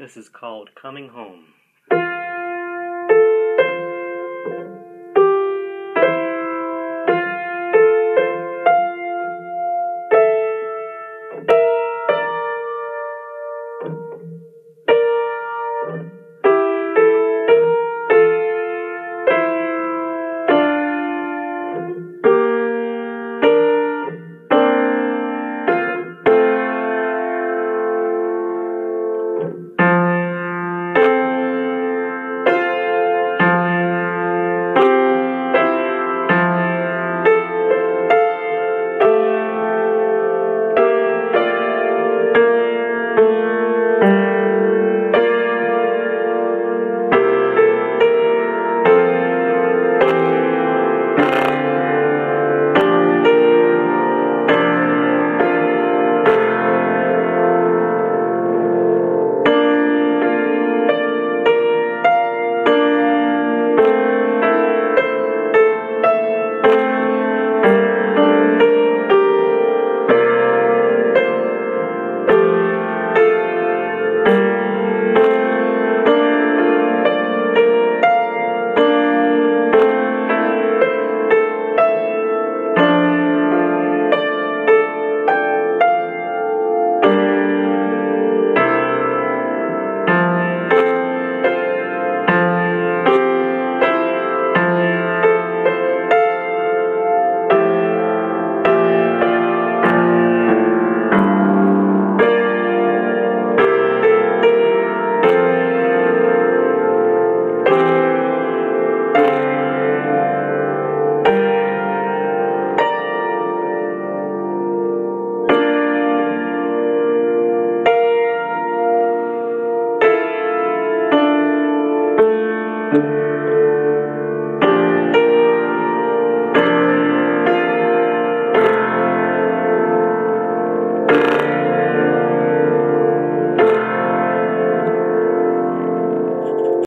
This is called Coming Home.